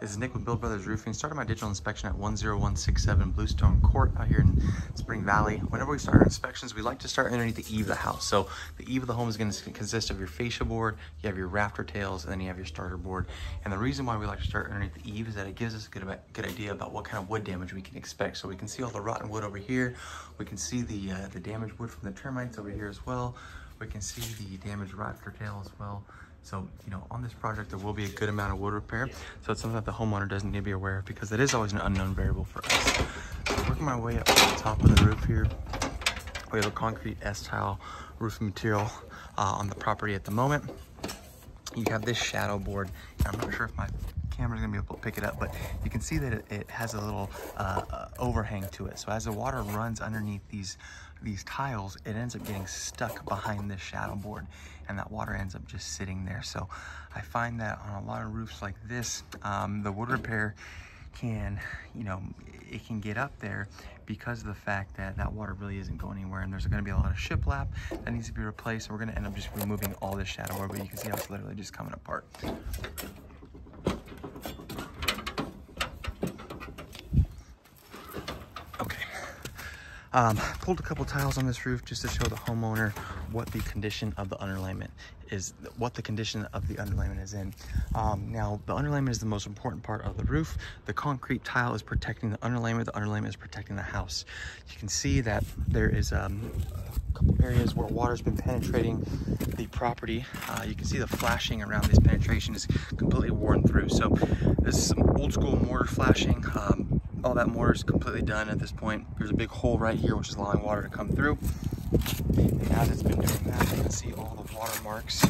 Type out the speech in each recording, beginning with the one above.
This is Nick with Build Brothers Roofing. Started my digital inspection at 10167 Bluestone Court out here in Spring Valley. Whenever we start our inspections, we like to start underneath the eave of the house. So the eave of the home is going to consist of your fascia board, you have your rafter tails, and then you have your starter board. And the reason why we like to start underneath the eave is that it gives us a good, good idea about what kind of wood damage we can expect. So we can see all the rotten wood over here. We can see the, uh, the damaged wood from the termites over here as well. We can see the damaged rafter tail as well. So, you know, on this project, there will be a good amount of wood repair. So it's something that the homeowner doesn't need to be aware of because it is always an unknown variable for us. So working my way up to the top of the roof here. We have a concrete S-tile roofing material uh, on the property at the moment. You have this shadow board. I'm not sure if my camera's gonna be able to pick it up, but you can see that it, it has a little uh, uh, overhang to it. So as the water runs underneath these, these tiles, it ends up getting stuck behind this shadow board and that water ends up just sitting there. So I find that on a lot of roofs like this, um, the wood repair can, you know, it can get up there because of the fact that that water really isn't going anywhere and there's going to be a lot of shiplap that needs to be replaced. So we're going to end up just removing all this shadow board, but you can see how it's literally just coming apart. Um, pulled a couple tiles on this roof just to show the homeowner what the condition of the underlayment is, what the condition of the underlayment is in. Um, now, the underlayment is the most important part of the roof. The concrete tile is protecting the underlayment. The underlayment is protecting the house. You can see that there is um, a couple areas where water's been penetrating the property. Uh, you can see the flashing around this penetration is completely worn through. So this is some old school mortar flashing. Um, all that mortar is completely done at this point. There's a big hole right here, which is allowing water to come through. And as it's been doing that, you can see all the water marks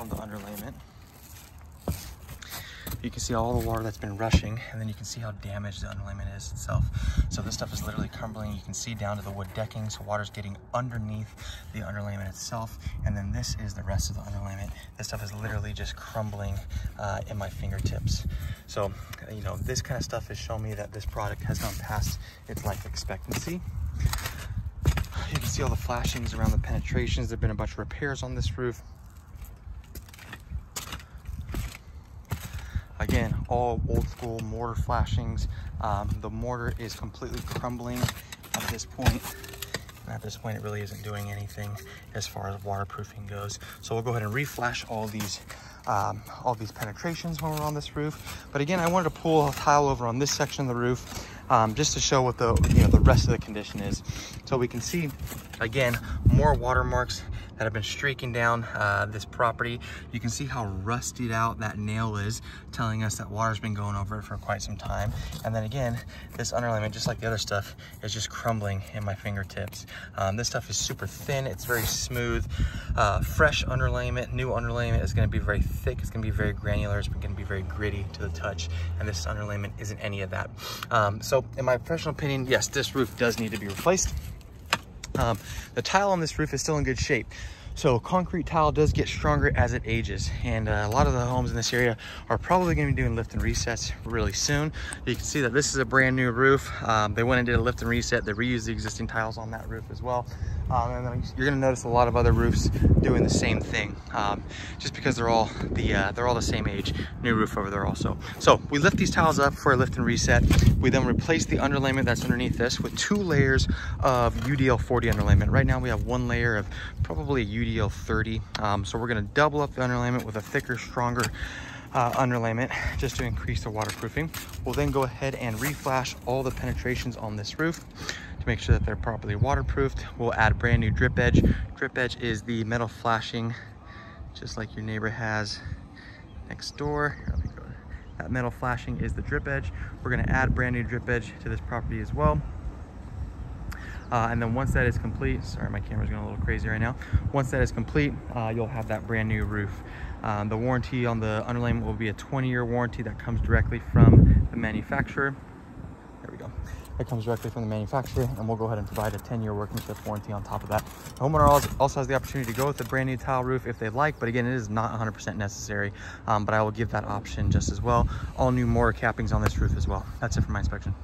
on the underlayment. You can see all the water that's been rushing, and then you can see how damaged the underlayment is itself. So this stuff is literally crumbling. You can see down to the wood decking, so water's getting underneath the underlayment itself. And then this is the rest of the underlayment. This stuff is literally just crumbling uh, in my fingertips. So, you know, this kind of stuff has shown me that this product has gone past its life expectancy. You can see all the flashings around the penetrations. There have been a bunch of repairs on this roof. Again, all old school mortar flashings. Um, the mortar is completely crumbling at this point. And at this point, it really isn't doing anything as far as waterproofing goes. So we'll go ahead and reflash all these um, all these penetrations when we're on this roof. But again, I wanted to pull a tile over on this section of the roof um, just to show what the you know the rest of the condition is. So we can see again more watermarks that have been streaking down uh, this property. You can see how rusted out that nail is, telling us that water's been going over it for quite some time. And then again, this underlayment, just like the other stuff, is just crumbling in my fingertips. Um, this stuff is super thin, it's very smooth. Uh, fresh underlayment, new underlayment is gonna be very thick, it's gonna be very granular, it's gonna be very gritty to the touch, and this underlayment isn't any of that. Um, so in my professional opinion, yes, this roof does need to be replaced. Um, the tile on this roof is still in good shape. So concrete tile does get stronger as it ages. And uh, a lot of the homes in this area are probably gonna be doing lift and resets really soon. You can see that this is a brand new roof. Um, they went and did a lift and reset. They reused the existing tiles on that roof as well. Um, and then you're gonna notice a lot of other roofs doing the same thing, um, just because they're all the uh, they're all the same age. New roof over there also. So we lift these tiles up for a lift and reset. We then replace the underlayment that's underneath this with two layers of UDL 40 underlayment. Right now we have one layer of probably a UDL 30. Um, so we're gonna double up the underlayment with a thicker, stronger uh, underlayment just to increase the waterproofing. We'll then go ahead and reflash all the penetrations on this roof to make sure that they're properly waterproofed. We'll add brand new drip edge. Drip edge is the metal flashing, just like your neighbor has next door. That metal flashing is the drip edge. We're gonna add brand new drip edge to this property as well. Uh, and then once that is complete, sorry, my camera's going a little crazy right now. Once that is complete, uh, you'll have that brand new roof. Um, the warranty on the underlayment will be a 20 year warranty that comes directly from the manufacturer. There we go. It comes directly from the manufacturer and we'll go ahead and provide a 10 year workmanship warranty on top of that. The homeowner also has the opportunity to go with a brand new tile roof if they like, but again, it is not 100% necessary, um, but I will give that option just as well. All new mortar cappings on this roof as well. That's it for my inspection.